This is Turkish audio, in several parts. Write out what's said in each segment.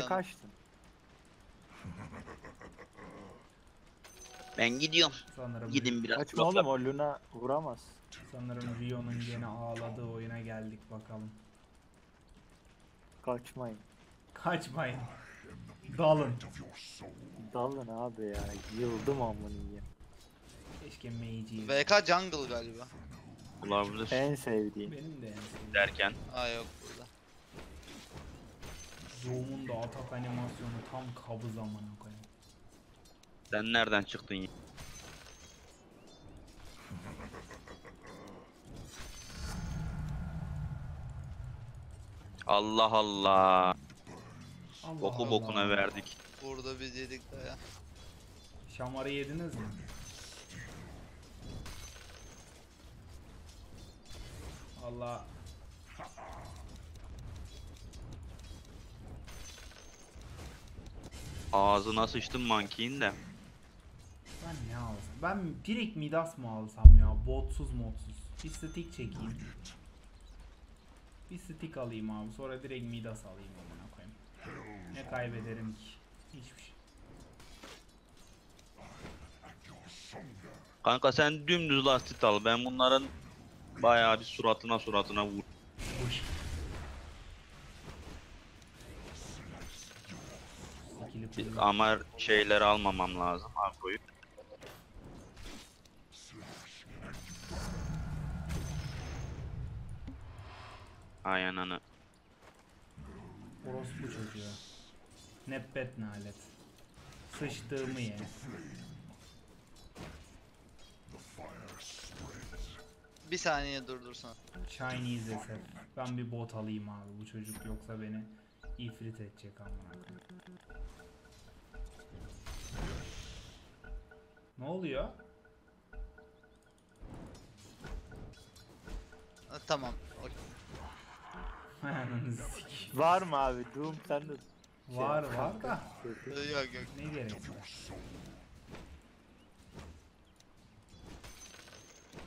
Canım. kaçtın? Ben gidiyorum. Sanırım Gidin biraz. Kaçma oğlum o Luna vuramaz. sanırım Rio'nun gene ağladığı oyuna geldik bakalım. Kaçmayın. Kaçmayın. Dalın. Dalın abi ya. Yıldım amına yiyeyim. Keşke Mage'i. VK Jungle galiba. Olabilir. En sevdiğim. Benim de en sevdiğim. Derken. Aa yok. Zoom'un da atak animasyonu tam kabız amına koyayım. Sen nereden çıktın ya? Allah Allah. Allah Boku Allah. bokuna verdik. Burada biz yedik de ya. Şamarı yediniz mi? Allah. Ağzına sıçtın mankiyin de. Ben ne alsam? Ben direkt Midas mı alsam ya? Botsuz modsuz. Bir stick çekeyim. Bir stick alayım abi. Sonra direkt Midas alayım amına koyayım. Ne kaybederim ki? Hiçbir şey. Kanka sen dümdüz lastik al. Ben bunların bayağı bir suratına suratına vur. Uş. İkili kule. Ama şeyleri almamam lazım. Agroyu. Ay ananı. Orospu çocuğu. Nebbet nalet. Sıçtığımı ye. Bir saniye durdursan. Chinese SF. Ben bir bot alayım abi. Bu çocuk yoksa beni ifrit edecek amına Ne oluyor? Ha, tamam. okey. Ananı sikeyim. Var mı abi? Doom sen de Var var da. Ee, Yok yok. Ne gerek var?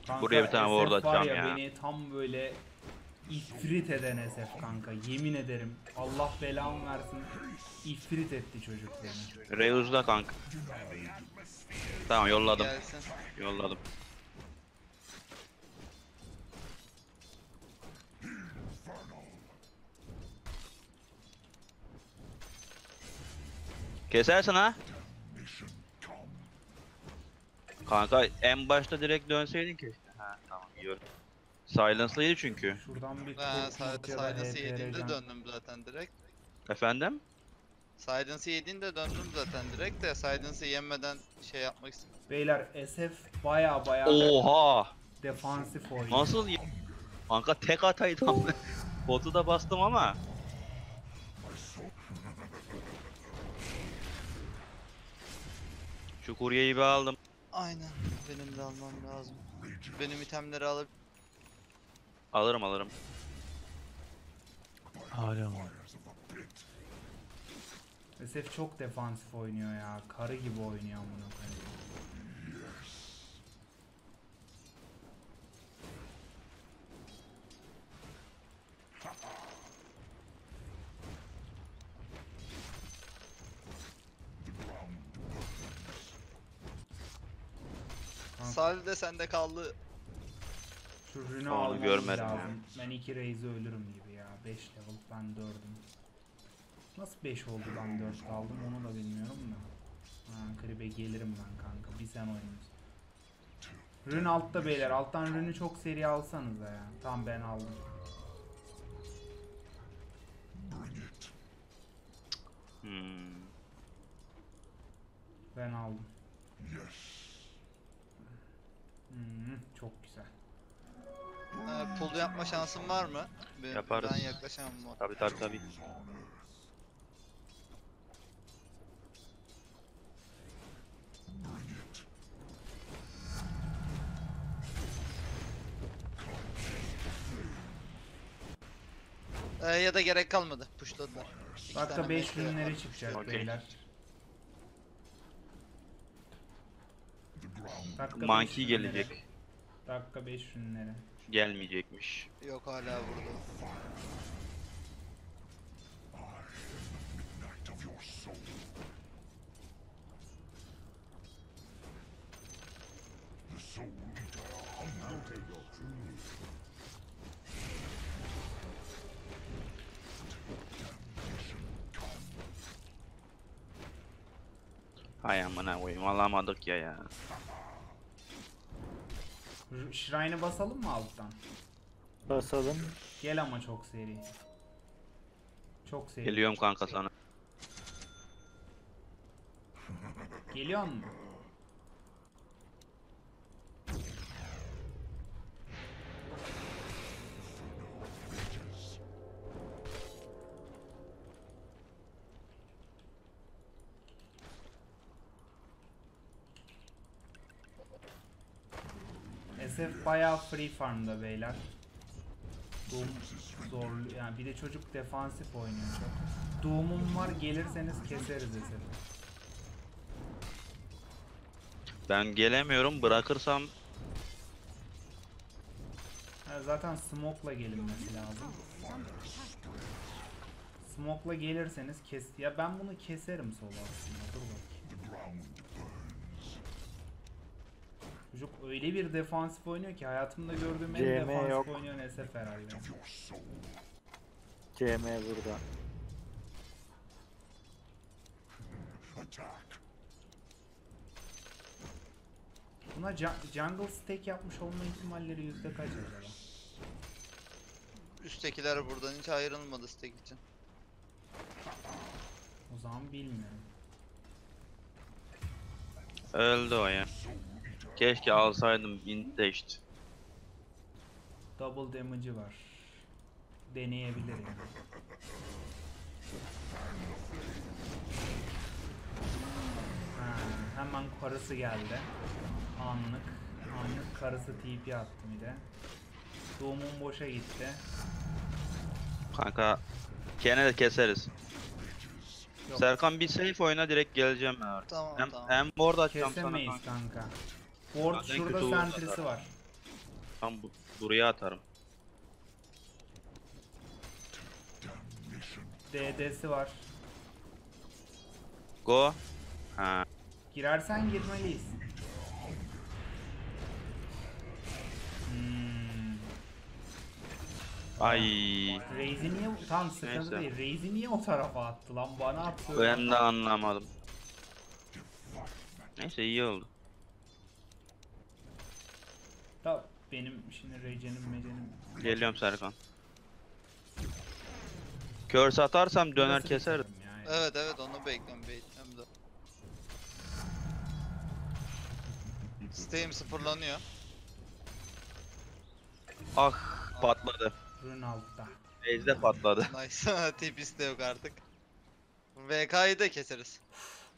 Kanka, Buraya bir tane SF ward var atacağım ya. Beni tam böyle ifrit eden SF kanka. Yemin ederim. Allah belamı versin. İfrit etti çocuk beni. Reus'da kanka. Tamam yolladım. Gelsin. Yolladım. Kesersin ha? Kanka en başta direkt dönseydin keşke. Ha tamam yiyorum. Silence'lıydı çünkü. Şuradan bir da Silence'ı yediğinde döndüm zaten direkt. Efendim? Silence'ı yediğinde döndüm zaten direkt de Silence'ı yenmeden şey yapmak istedim. Beyler SF baya baya Oha! defansif oyun. Nasıl ya? Kanka tek ataydı ama. Botu da bastım ama. Şu kuryeyi bir aldım. Aynen. Benim de almam lazım. Benim itemleri alıp Alırım alırım. SF çok defansif oynuyor ya. Karı gibi oynuyor. Kanka, Salih de sende kaldı. Şu rünü Onu almamız görmedim lazım. ya. Ben iki raze'e ölürüm gibi ya. 5 level ben 4'üm. Nasıl 5 oldu ben 4 kaldım onu da bilmiyorum da. Ha kribe gelirim ben kanka. Bir sen oynuyorsun. Rün altta beyler. Alttan rünü çok seri alsanıza ya. Tamam ben aldım. Hmm. Ben aldım. Hmm, çok güzel. Ee, pull yapma şansın var mı? Ben, Yaparız. Ben yaklaşamam. bu. Tabi tabi tabi. Ee, ya da gerek kalmadı. Pushladılar. İki Dakika tane 5 mekle yapar. rünleri çıkacak Okey. beyler. Dakika beş Monkey gelecek. Dakika 5 rünleri. Gelmeyecekmiş. Yok hala burada. Hay amına koyayım alamadık ya ya. Shrine'ı basalım mı alttan? Basalım. Gel ama çok seri. Çok seri. Geliyorum kanka sana. Geliyor mu? Bayağı free farmda beyler. Doom zorlu yani bir de çocuk defansif oynuyor. Doom'um var gelirseniz keseriz SF'i. Ben gelemiyorum bırakırsam Ha, zaten smoke'la gelinmesi lazım. Smoke'la gelirseniz kes... Ya ben bunu keserim solo aslında. Dur bakayım. Çocuk öyle bir defansif oynuyor ki hayatımda gördüğüm en CM defansif yok. oynayan SF herhalde. CM burada. Buna ju- jungle stack yapmış olma ihtimalleri yüzde kaç acaba? Üsttekiler buradan hiç ayrılmadı stack için. O zaman bilmiyorum. öldü o ya. Keşke alsaydım işte. Double damage'ı var. Deneyebilir yani. Ha, hemen karısı geldi. Anlık. Anlık karısı TP attı bir de. Doğumun boşa gitti. Kanka gene de keseriz. Yok. Serkan bir safe oyna direkt geleceğim ben oraya. Tamam Hem, tamam. hem board açacağım sana Kesemeyiz kanka. kanka. Ward Zaten şurada kötü sentrisi var. Tam bu, buraya atarım. DD'si var. Go. Ha. Girersen girmeliyiz. Hmm. Ay. Reis'i niye tam sıkıntı Neyse. değil. Reis'i niye o tarafa attı lan? Bana attı. Ben de anlamadım. Neyse iyi oldu. Da benim şimdi Reyce'nin mecenim. Geliyorum Serkan. Curse atarsam döner Nasıl keser. ya? Evet evet onu bekliyorum bekliyorum da. Steam sıfırlanıyor. Ah patladı. Altta. Base'de patladı. Nice. TP'si de yok artık. VK'yı da keseriz.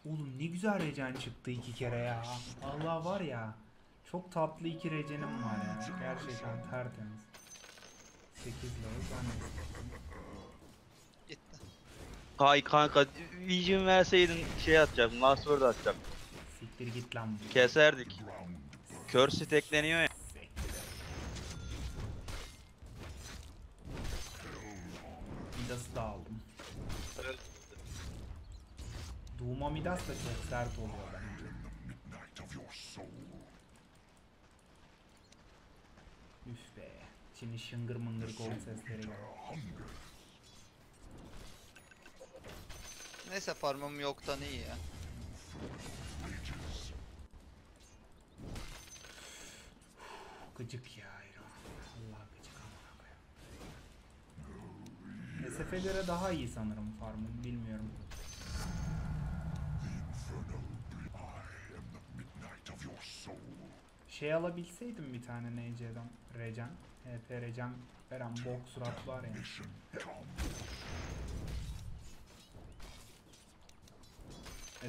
Oğlum ne güzel Recen çıktı iki kere ya. Allah var ya. Çok tatlı iki Recen'im var ya. Gerçekten tertemiz. 8 level ben. Hay kanka vision verseydin şey atacaktım. Last word atacaktım. Siktir git lan bu. Keserdik. Curse stackleniyor ya. Midas'ı da aldım. Doom'a Midas da çok sert oluyor bence. Üf be. Şimdi şıngır mıngır gol sesleri. Neyse farmım yoktan iyi ya. Gıcık ya Iron. Allah gıcık amına koyayım. SF'e göre daha iyi sanırım farmım bilmiyorum. Şey alabilseydim bir tane NC'den Recan. HP Recan veren bok surat var ya.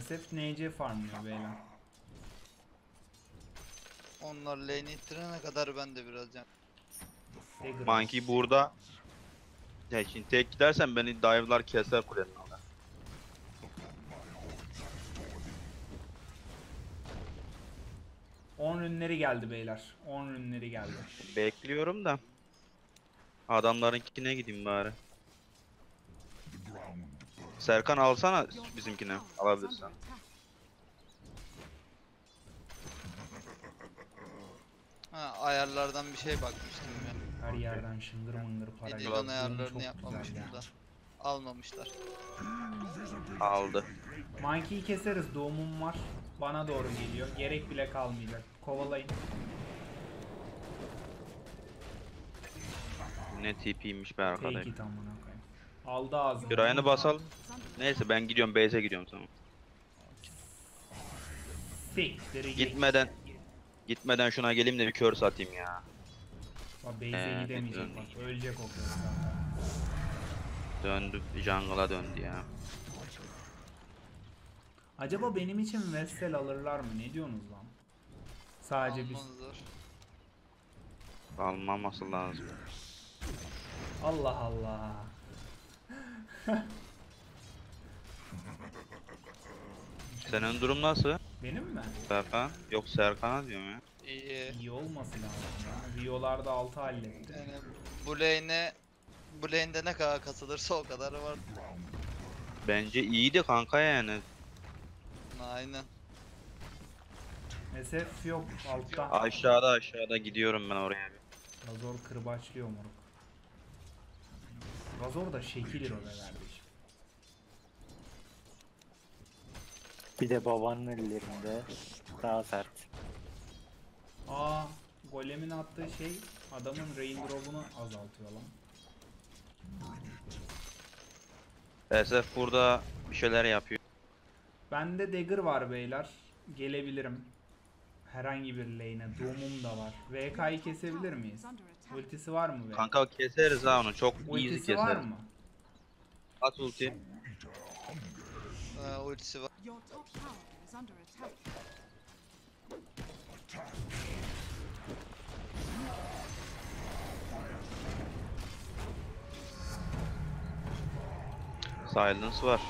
SF NC farmlıyor beyler. Onlar lane'i ittirene kadar ben de biraz can. Monkey burada. Ya şimdi tek gidersen beni dive'lar keser kulenin orada. On ürünleri geldi beyler. 10 ürünleri geldi. Bekliyorum da. Adamlarınkine gideyim bari. Serkan alsana bizimkine alabilirsen. Ha ayarlardan bir şey bakmıştım ben. Her yerden şıngır mıngır para geliyor. Doom ayarlarını yapmamışım güzel ya. da. almamışlar. Aldı. Monkey'i keseriz. Doğumum var. Bana doğru geliyor. Gerek bile kalmayacak. Kovalayın. Ne TP'ymiş be arkadaş. İt amına koyayım. Aldı ağzını. Bir ayağını basal. Neyse ben gidiyorum base'e gidiyorum tamam. Siktir git. Gitmeden gitmeden şuna geleyim de bir kör satayım ya. Bak base'e Ee, gidemeyecek bak. Ölecek o zaten. Döndü jungle'a döndü ya. Acaba benim için Vestel alırlar mı? Ne diyorsunuz lan? Sadece biz. Almanızdır. Almaması lazım. Allah Allah. Senin durum nasıl? Benim mi? Serkan? Yok Serkan'a diyorum ya. İyi. İyi olması lazım ya. Rio'larda 6 halletti. Yani bu lane'e bu lane'de ne kadar kasılırsa o kadar var. Bence iyiydi kanka yani. Aynen. SF yok altta. Aşağıda aşağıda gidiyorum ben oraya. bir. Razor kırbaçlıyor moruk. Razor da şekil o be kardeşim. Bir de babanın ellerinde daha sert. Aa, golemin attığı şey adamın raindrop'unu azaltıyor lan. SF burada bir şeyler yapıyor. Bende dagger var beyler. Gelebilirim. Herhangi bir lane'e. Doom'um da var. VK'yı kesebilir miyiz? Ultisi var mı VK? Kanka keseriz ha onu çok easy Ultisi var keseriz. mı? At ulti. Ee, ultisi var. Silence var.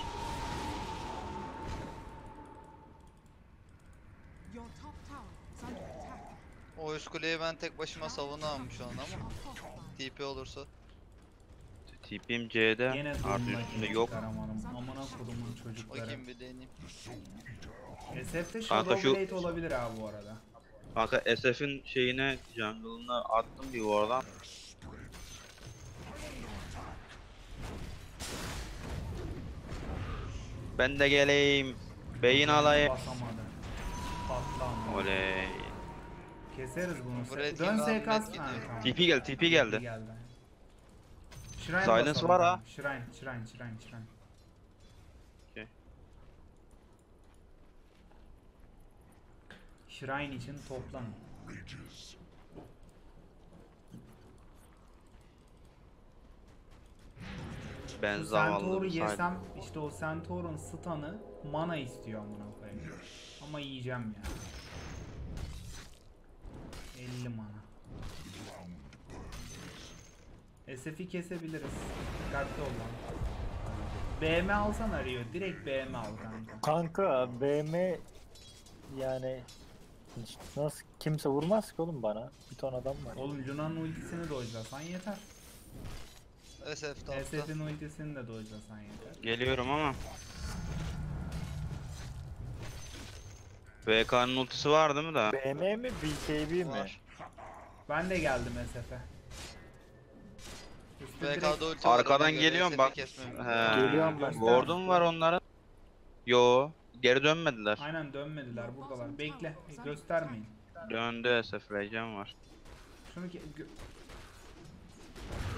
O üst kuleyi ben tek başıma savunamam şu an ama. TP olursa. TP'm C'de. Yine Artı Doom'la üstünde yok. çıkaramadım. Amına kodumun çocukları. Bakayım bir deneyeyim. SF'de Kanka şu- olabilir abi bu arada. Kanka SF'in şeyine jungle'ına attım bir oradan. Ben de geleyim. Beyin alayım. Basamadı. Patlam. Oley. Keseriz bunu. Buraya Dön gidiyor. Tamam. TP geldi, TP geldi. Shrine Silence basalım var ha. Shrine, shrine, shrine, shrine. Okey. Shrine için toplanın. Ben Bu zavallı. Centaur'u yesem işte o Centaur'un stun'ı mana istiyor amına koyayım. Ama yiyeceğim ya. 50 mana. SF'i kesebiliriz. Dikkatli ol lan. BM alsan arıyor. Direkt BM al kanka. Kanka BM yani hiç nasıl kimse vurmaz ki oğlum bana. Bir ton adam var. Oğlum Luna'nın ultisini dojlasan yeter. SF topta. SF'in ultisini de dojlasan yeter. Geliyorum ama. VK'nın ultisi var değil mi da? BM mi BKB mi? Var. Ben de geldim SF'e. VK'da ulti var. Arkadan ona göre geliyorum bak. kesmem. He. Geliyorum ben. Ward'um var onların. Yo, geri dönmediler. Aynen dönmediler buradalar. Bekle. Göstermeyin. Döndü SF Regen var. Şunu ke- gö-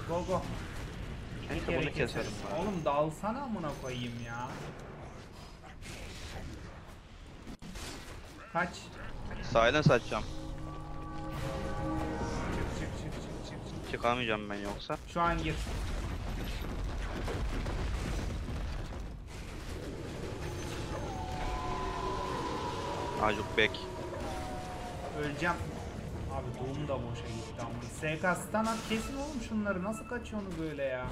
Go go. Bir Keşke kere bunu keserim. Oğlum dalsana amına koyayım ya. Kaç. Silence açacağım. Çık çık çık çık çık. çık. Çıkamayacağım ben yoksa. Şu an gir. Acuk bek. Öleceğim. Abi doğum da boşa gitti ama. SK stun at kesin oğlum şunları. Nasıl kaçıyorsunuz böyle ya?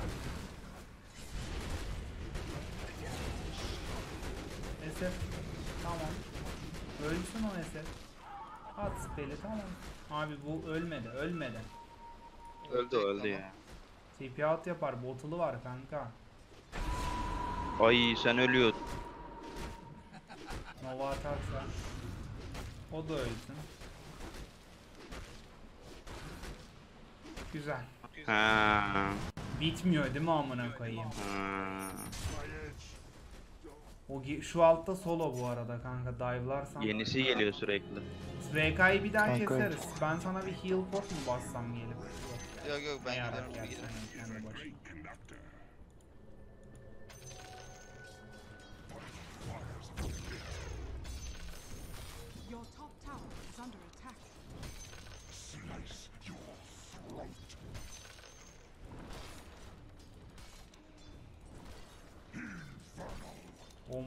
SF. Tamam. Ölsün o SF. At spell'i tamam. Abi bu ölmedi. Ölmedi. Öldü öldü ya. TP out yapar. Bottle'ı var kanka. Ay sen ölüyordun. Nova atarsa. O da ölsün. Güzel. Ha. Bitmiyor değil mi amına koyayım? Ha. O ge- şu altta solo bu arada kanka dive'larsan. Yenisi geliyor sürekli. RK'yı bir daha Kanka. keseriz. Ben sana bir heal pot mu bassam gelip? Yok yok ben kendi başına.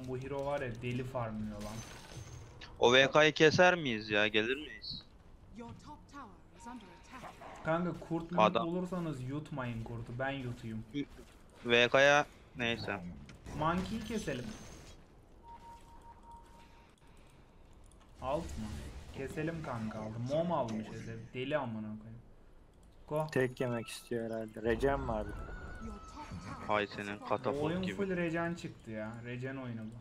Bu hero var ya deli farmlıyor lan. O VK'yı keser miyiz ya? Gelir miyiz? Kanka kurt Adam. bulursanız yutmayın kurtu. Ben yutuyum. VK'ya neyse. Monkey'i keselim. Alt mı? Keselim kanka aldı. Mom almış. Deli amına koyayım. Go. Tek yemek istiyor herhalde. Recem vardı. Hay senin katapult oyun gibi. full regen çıktı ya. Regen oyunu bu.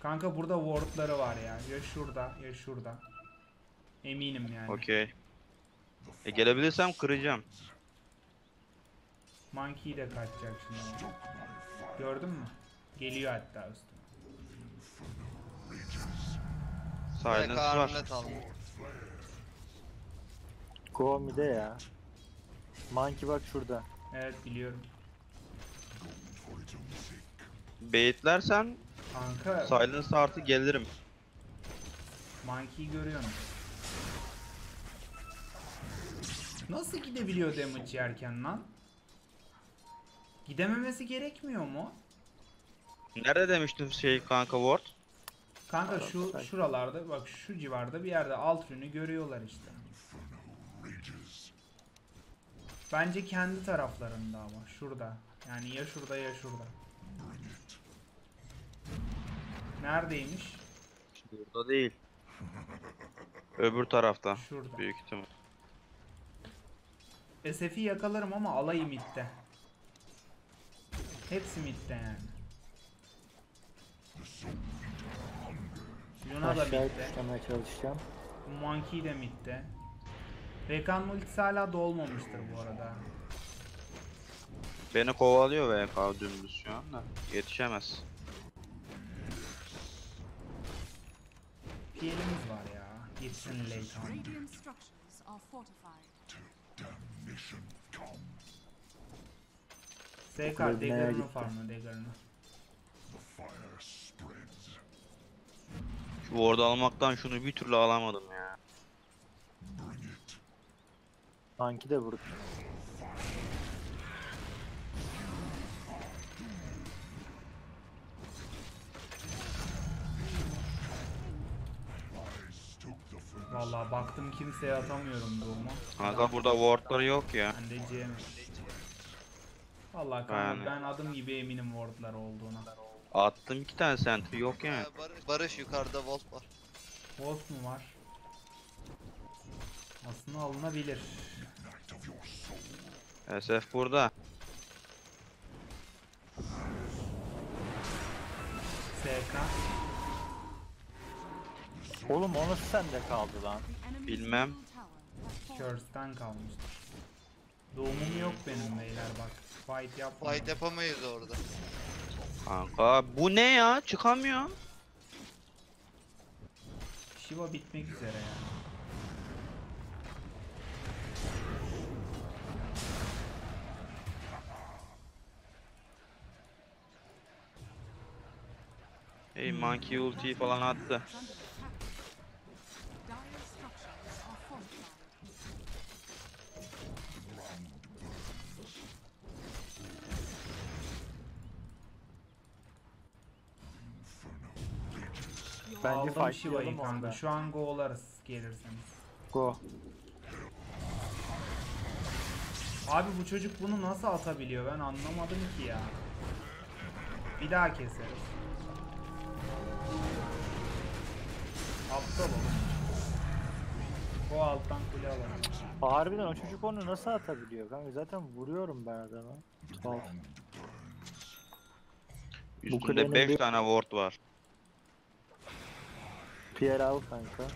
Kanka burada wardları var ya. Ya şurada ya şurada. Eminim yani. Okey. E gelebilirsem kıracağım. Monkey de kaçacak şimdi. Gördün mü? Geliyor hatta üstüne. Silence var. Go mid'e ya. Monkey bak şurada. Evet biliyorum. Baitlersen Kanka Silence artı gelirim. Monkey'i görüyorsun. Nasıl gidebiliyor damage yerken lan? Gidememesi gerekmiyor mu? Nerede demiştin şey kanka ward? Kanka şu şuralarda bak şu civarda bir yerde alt rünü görüyorlar işte. Bence kendi taraflarında ama şurada. Yani ya şurada ya şurada. Neredeymiş? Burada değil. Öbür tarafta. Şurada. Büyük ihtimal. SF'i yakalarım ama alayı midde. Hepsi midde yani. Luna da midde. tuşlamaya çalışacağım. Monkey de midde. Rekan ultisi hala dolmamıştır bu arada. Beni kovalıyor VK dümdüz şu anda. Yetişemez. PL'imiz var ya. Gitsin fortified. SK dagger'ını farmla dagger'ını. Ward almaktan şunu bir türlü alamadım ya. Monkey de vurdu. Vallahi baktım kimseye atamıyorum doğuma. Kanka burada wardları yok ya. Ben de CM. Vallahi kanka Yani. ben adım gibi eminim wardlar olduğuna. Attım iki tane sentry yok yani. Ee, Barış, Barış yukarıda Volt var. Wolf mu var? Aslında alınabilir. SF burada. SK. Oğlum o nasıl sende kaldı lan? Bilmem. Curse'den kalmıştır. Doğumum yok benim beyler bak. Fight yapma. Fight yapamayız orada. Kanka bu ne ya? Çıkamıyor. Shiva bitmek üzere ya. Hey monkey ulti falan attı. Bence Aldım fightlayalım Shiva'yı kanka. orada. Şu an go'larız gelirseniz. Go. Abi bu çocuk bunu nasıl atabiliyor ben anlamadım ki ya. Bir daha keseriz. Aptal o. O alttan kule alalım. Harbiden o çocuk onu nasıl atabiliyor kanka? Zaten vuruyorum ben adama. Tuhaf. Üstünde kulenin 5 bir- tane ward var. Pierre al kanka.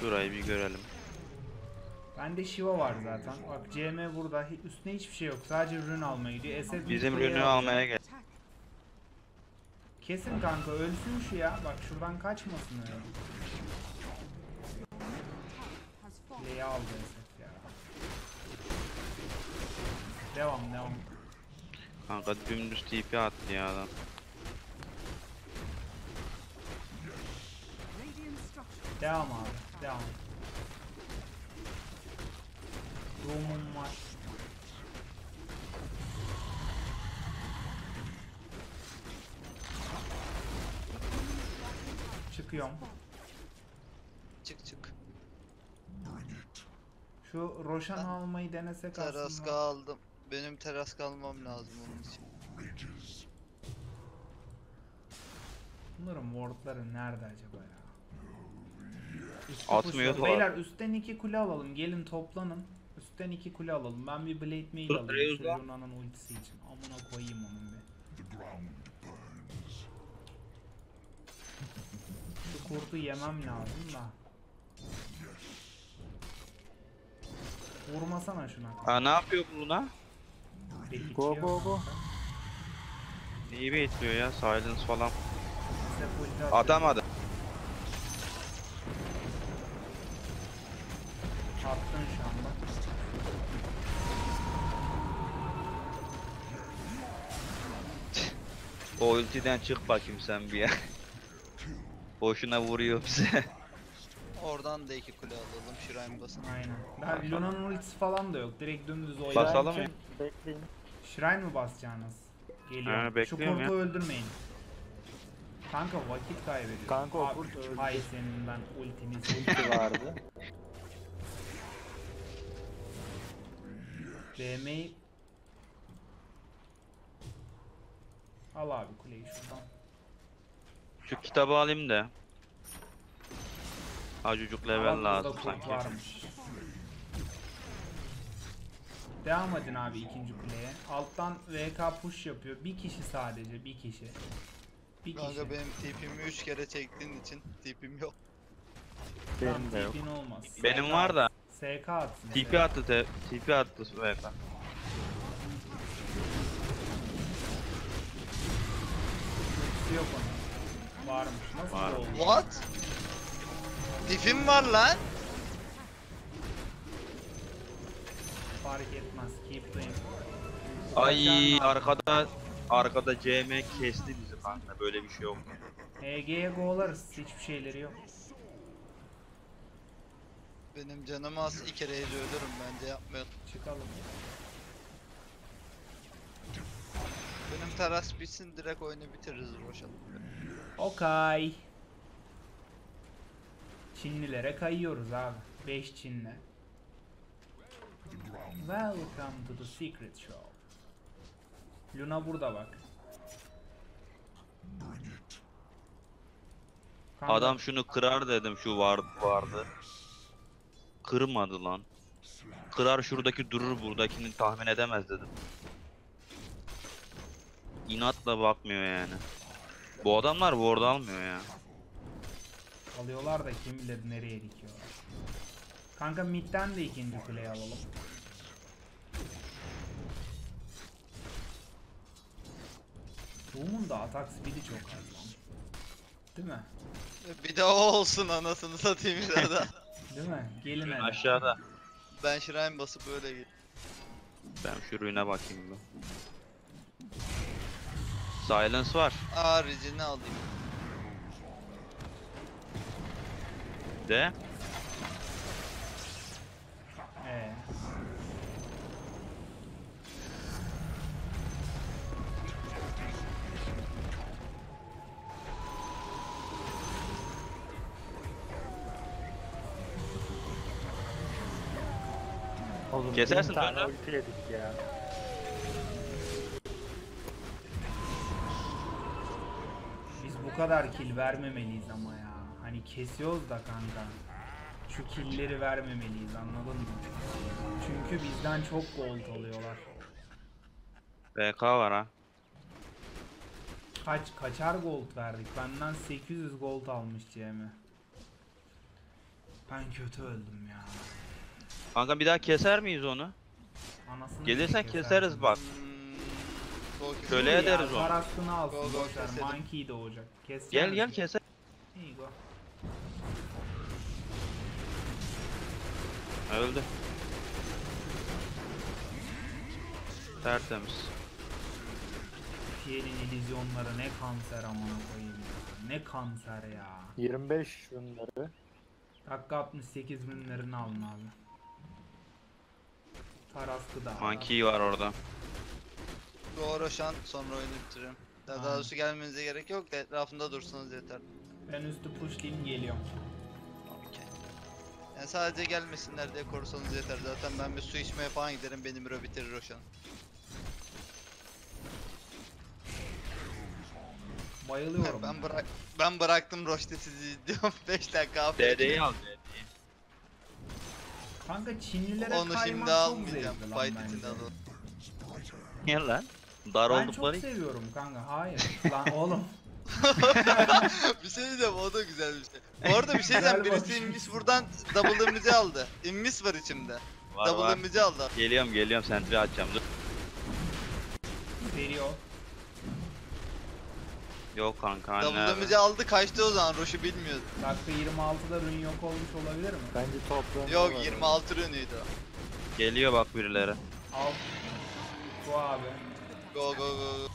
Şurayı bir görelim. Bende Shiva var zaten. Bak CM burada. Hi- Üstüne hiçbir şey yok. Sadece rune almaya gidiyor. Bizim alıyor. almaya gel. Attack. Kesin kanka ölsün şu ya. Bak şuradan kaçmasın öyle. Kuleyi aldı Esed ya. Devam devam. Kanka dümdüz TP attı ya adam. Devam abi. Devam. Room'um var. Çıkıyorum. Çık çık. Şu Roshan almayı denesek Teras aslında. kaldım. Benim teras kalmam lazım onun için. Bunların wardları nerede acaba ya? Üstü Atmıyor. Beyler üstten iki kule alalım. Gelin toplanın. Üstten iki kule alalım. Ben bir blade mail alayım. Şu. Luna'nın ultisi için. Amına koyayım onun bir. Kurdu yemem lazım da. Vurmasana şuna. Aa ne yapıyor bu Luna? Go go go. Neyi bekliyor ya? Silence falan. Atamadı. Attın şu anda. O ultiden çık bakayım sen bir ya. Boşuna vuruyor bize. Oradan da iki kule alalım. Shrine basın. Aynen. Daha Luna'nın ultisi falan da yok. Direkt dümdüz oynayın. Basalım mı? Bekleyin. Shrine mi basacaksınız? Geliyor. Ha, Şu bekliyorum kurtu öldürmeyin. Kanka vakit kaybediyor. Kanka o Abi, kurt öldü. Hay senin ben ultimiz. Ulti vardı. BM'yi Al abi kuleyi şuradan. Şu kitabı alayım da. Acucuk level lazım sanki. varmış. Devam edin abi ikinci kuleye. Alttan VK push yapıyor. Bir kişi sadece bir kişi. Bir kişi. Kanka benim TP'mi 3 kere çektiğin için TP'm yok. Benim de yok. Olmaz. Benim SK var da. SK atsın. TP attı te, TP attı VK. Yok onun. Varmış. Nasıl Var. oldu? What? Tifim var lan. Fark etmez. Keep doing. Ay arkada arkada CM kesti bizi kanka. Böyle bir şey yok. HG'ye go'larız. Hiçbir şeyleri yok. Benim canım az iki kere ölürüm bence yapmayalım. Çıkalım. Benim teras bitsin direkt oyunu bitiririz Roşan. Okay. Çinlilere kayıyoruz abi. 5 Çinli. Welcome to the secret show. Luna burada bak. Adam şunu kırar dedim şu var vardı. Kırmadı lan. Kırar şuradaki durur buradakini tahmin edemez dedim. İnatla bakmıyor yani. Bu adamlar ward almıyor ya. alıyorlar da kim bilir nereye dikiyorlar. Kanka midden de ikinci kuleyi alalım. Doom'un da atak speed'i çok az lan. Değil mi? Bir de o olsun anasını satayım bir daha. Değil mi? Gelin hele. Aşağıda. Ben Shrine basıp öyle git. Ben şu rüne bakayım bir. Silence var. Aa Regen'i alayım. De. Ee. Oğlum Kesersin bin tane sonra. ulti yedik ya. Bu kadar kill vermemeliyiz ama ya. Hani kesiyoruz da kanka. Şu killleri vermemeliyiz anladın mı? Çünkü bizden çok gold alıyorlar. BK var ha. Kaç kaçar gold verdik? Benden 800 gold almış CM. Ben kötü öldüm ya. Kanka bir daha keser miyiz onu? Anasını Gelirsen keseriz bak. Hmm, Şöyle Ya, ederiz onu. Parasını alsın go, boşver. keselim. Monkey doğacak. Keseceğim. Gel gel keser. İyi go. Öldü. Tertemiz. Pierre'in illüzyonları ne kanser amına koyayım ya. Ne kanser ya. 25 şunları. Dakika 68 binlerini alın abi. Taraskı da. Monkey var orada. Go Roshan sonra oyunu bitiririm. Daha Aynen. doğrusu gelmenize gerek yok da etrafında dursanız yeter. Ben üstü pushlayayım geliyorum. Okey. Yani sadece gelmesinler diye korusanız yeter. Zaten ben bir su içmeye falan giderim. Benim Miro bitirir Roshan. Bayılıyorum. Ben bırak ben bıraktım Roş'ta sizi izliyorum. 5 dakika afiyet. DD'yi al DD'yi. Kanka Çinlilere Onu kaymak şimdi çok almayacağım. zevkli lan Fight bence. içinde alalım. Niye lan? Dar Ben çok oldukları için. seviyorum kanka. Hayır. lan oğlum. bir şey diyeceğim o da güzel bir şey. Bu arada bir şey diyeceğim. Birisi inmiş buradan double'ımızı aldı. İnmiş var içimde. Var var. Double'ımızı aldı. Geliyorum geliyorum sentry atacağım dur. Veriyor. Yok kanka anne abi. Double'ımızı aldı kaçtı o zaman. Roş'u bilmiyordu. Dakika 26'da rün yok olmuş olabilir mi? Bence toplamda Yok var. 26 rünüydü o. Geliyor bak birileri. Al. Bu abi. Go go go.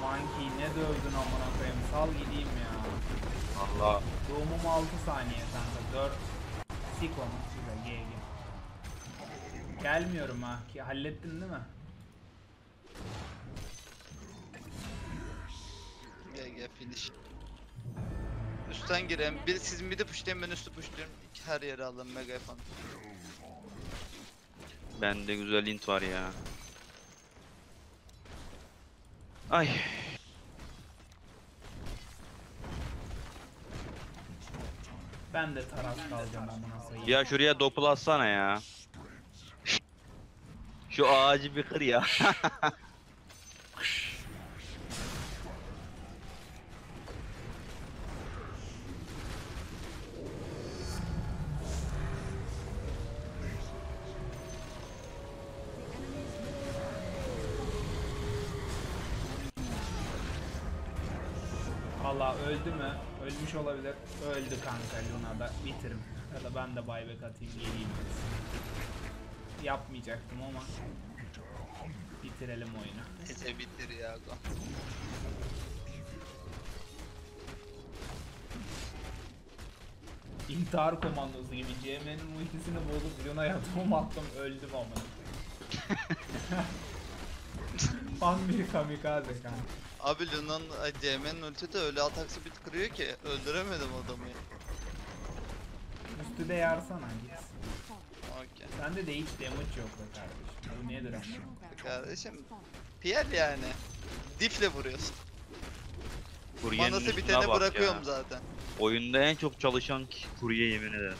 Monkey ne dövdün amına koyayım. Sal gideyim ya. Allah. Doğumum 6 saniye kanka. 4. Sik onu. Güzel GG. Gelmiyorum ha. Ki hallettin değil mi? GG finish. Üstten girelim. Bir siz midi pushlayın ben üstü pushluyorum. İki her yere alın mega yapan. Bende güzel int var ya. Ay. Ben de taras kalacağım amına koyayım. Ya şuraya doppel atsana ya. Şu ağacı bir kır ya. öldü mü? Ölmüş olabilir. Öldü kanka Luna da bitirim. Ya da ben de buyback atayım geleyim. Yapmayacaktım ama. Bitirelim oyunu. Neyse bitir ya. İntihar komandosu gibi CM'nin ultisini bozup Luna'ya atom attım öldüm amına. Tam bir kamikaze kanka. Abi Luna'nın ay, DM'nin ulti de öyle atak speed kırıyor ki öldüremedim adamı ya. Üstü de yarsana git. Okey. Sende de hiç damage yok be kardeşim. Bu nedir ama? Kardeşim PL yani. Difle vuruyorsun. Kuryenin Manası üstüne bitene bak bırakıyorum ya. zaten. Oyunda en çok çalışan ki- kurye yemin ederim.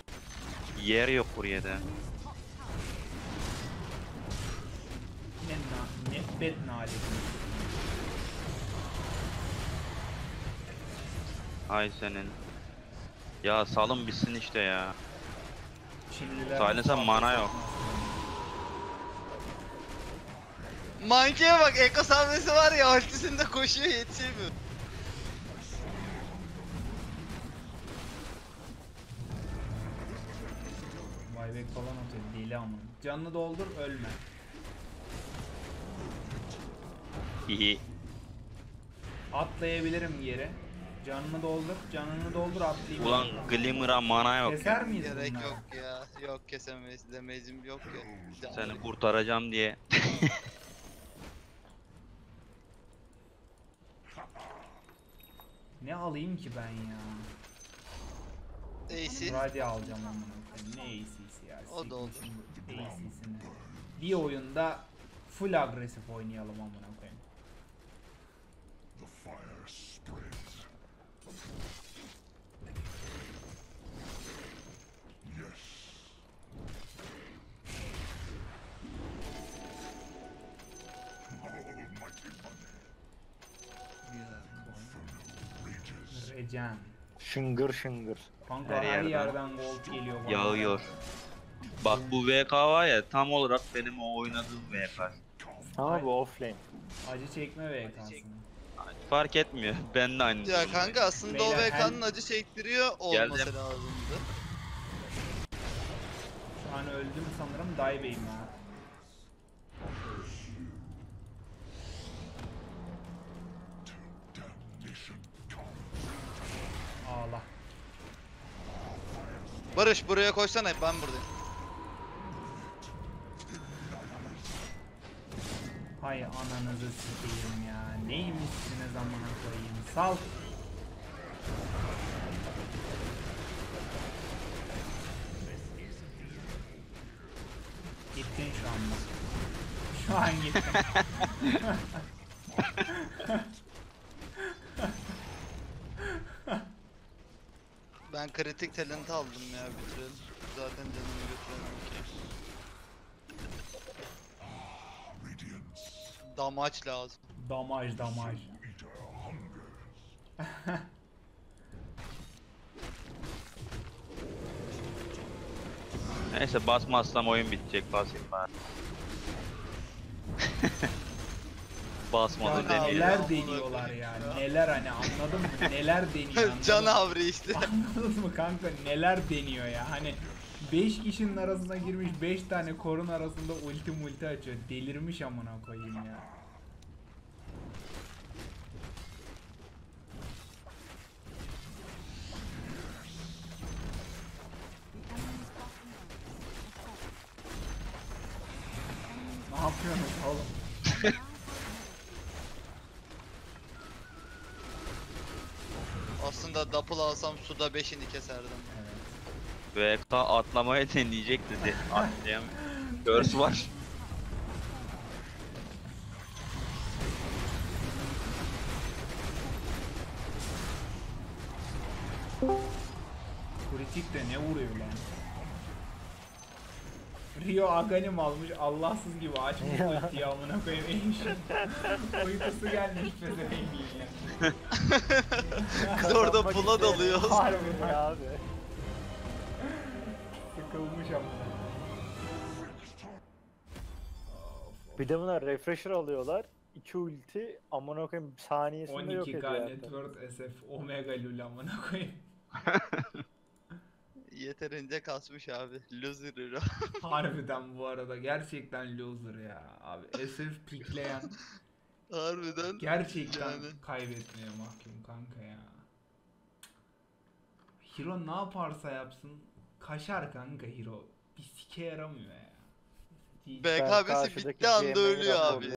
Yer yok kuryede. Ne na nefret naleti. Ay senin. Ya salın bitsin işte ya. Çinliler. Silence'a mana yok. Monkey'e bak eko sahnesi var ya ultisinde koşuyor yetişemiyor. Buyback falan atıyor deli ama. Canını doldur ölme. Hihi. Atlayabilirim geri. Canını doldur, canını doldur atlayayım. Ulan Glimmer'a mana yok Keser ya. miyiz Gerek bunları? yok ya. Yok kesemeyiz. Damage'im yok ya. Seni kurtaracağım diye. Ne alayım ki ben ya? AC. Radi alacağım koyayım. Ne AC'si ya? O da olur. AC'sini. Bir oyunda full agresif oynayalım amına Regen. Şıngır şıngır. Kanka Her her, yerden yerden gold geliyor bana. Yağıyor. Bak bu VK var ya tam olarak benim o oynadığım VK. Ama bu offlane. Acı çekme VK'sını. Fark etmiyor. Ben de aynı. Ya kanka aslında o Beyler, VK'nın acı çektiriyor olması Geldim. lazımdı. Şu an öldüm sanırım Daibeyim ya. Barış buraya koysana ben buradayım. Hay ananızı sikeyim ya. Neymişsiniz amına koyayım. Sal. Gittin şu anda. Şu an gittin. Ben kritik talent aldım ya bitirelim. Zaten canımı götüremem ki. Damaç lazım. damaj damaj. Neyse basmazsam oyun bitecek basayım bari. Basmadı demeyelim. Neler deniyorlar yani. ya. Neler hani anladın mı? Neler deniyor anladın Can mı? avri işte. Anladınız mı kanka neler deniyor ya hani 5 kişinin arasına girmiş 5 tane korun arasında ulti multi açıyor delirmiş amına koyayım ya. Ne yapıyorsunuz oğlum? Aslında double alsam suda 5'ini keserdim. Evet. VK atlamaya deneyecek dedi. Atlayamıyor. Curse var. Kritik de ne vuruyor lan? Rio Aghanim almış Allahsız gibi açmış ultiyi amına koyayım eşin. Uykusu gelmiş pezevengiyle. Biz orada bula dalıyoruz. Harbiden Ya abi. sıkılmış amına. Bir de bunlar refresher alıyorlar. 2 ulti amına koyayım saniyesinde yok 12 ediyor. k hatta. network SF Omega Lul amına koyayım. Yeterince kasmış abi. Loser hero. Harbiden bu arada gerçekten loser ya abi. SF pikleyen Harbiden. gerçekten Yani. kaybetmeye mahkum kanka ya. Hero ne yaparsa yapsın kaşar kanka Hero. Bir sike yaramıyor ya. BKB'si bitti anda ölüyor abi.